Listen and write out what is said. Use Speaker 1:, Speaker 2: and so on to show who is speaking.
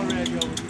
Speaker 1: already over.